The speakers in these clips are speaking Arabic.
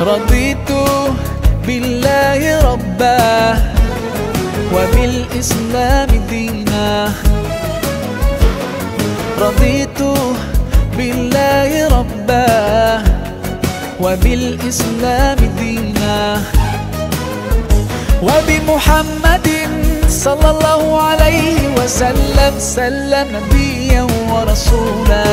رضيت بالله ربا وبالإسلام دينا. رضيت بالله ربا وبالإسلام دينا. وبمحمد صلى الله عليه وسلم سلم نبيا ورسولا.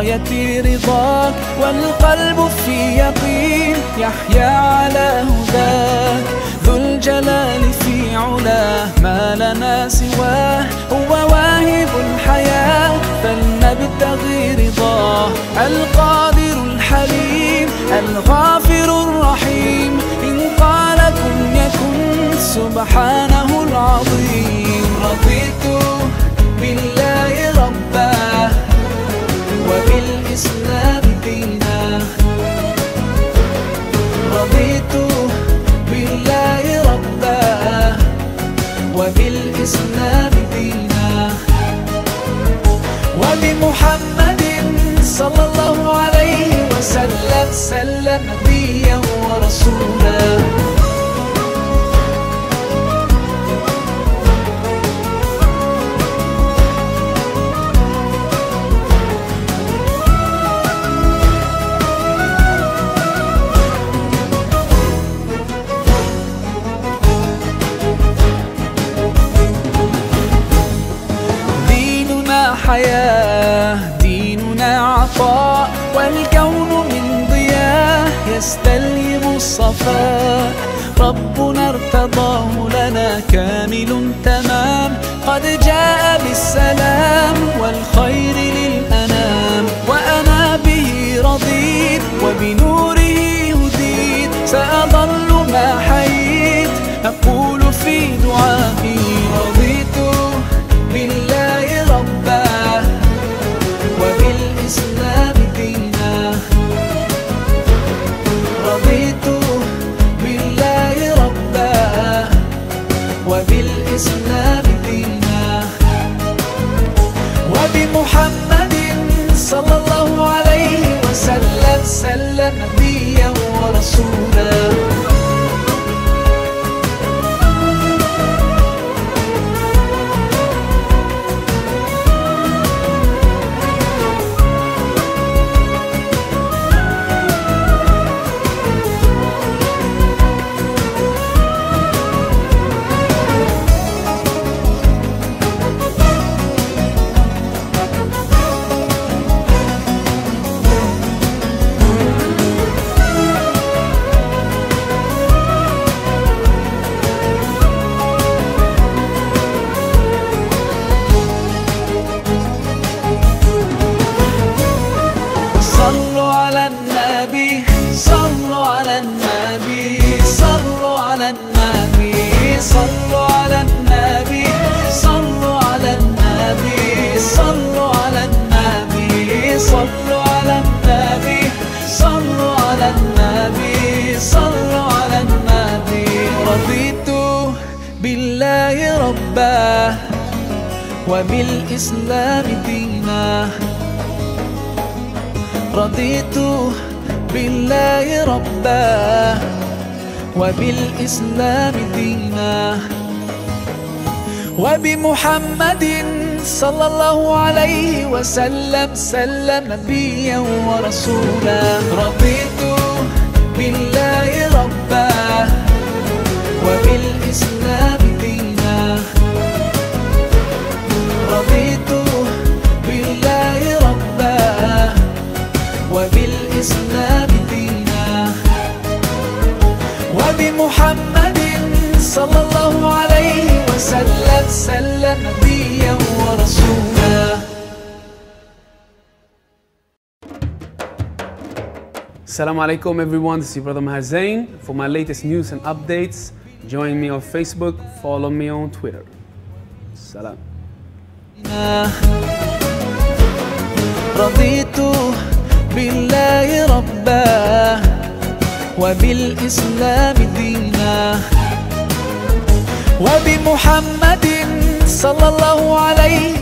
غايتي رضاك والقلب في يقين يحيا على هداك. ذو الجلال في علاه ما لنا سواه. هو واهب الحياة فلنبتغي رضاه القادر الحليم الغافر الرحيم. إن قال كن يكن سبحانه العظيم. رضيت سلم نبيا ورسولا. حياة ديننا عطاء. يستلهم الصفاء. ربنا ارتضاه لنا كامل تمام. قد جاء بالسلام. وبمحمد صلى الله عليه وسلم سلم نبيا ورسولا. النبي صلوا على النبي صلوا على النبي صلوا على النبي صلوا على النبي صلوا على النبي صلوا على النبي صلوا على النبي صلوا على النبي. رضيت بالله ربا وبالإسلام دينا. رضيت بالله ربا وبالإسلام دينا. وبمحمد صلى الله عليه وسلم سلم نبيا ورسولا. رضيت بالله ربا وبالإسلام وبمحمد صلى الله عليه وسلم سلم نبيا ورسولا Assalamu alaikum everyone, this is your brother Maher Zain. For my latest news and updates, join me on Facebook, follow me on Twitter. Salam. رضيت بالله ربا وبالإسلام دينا وبمحمد صلى الله عليه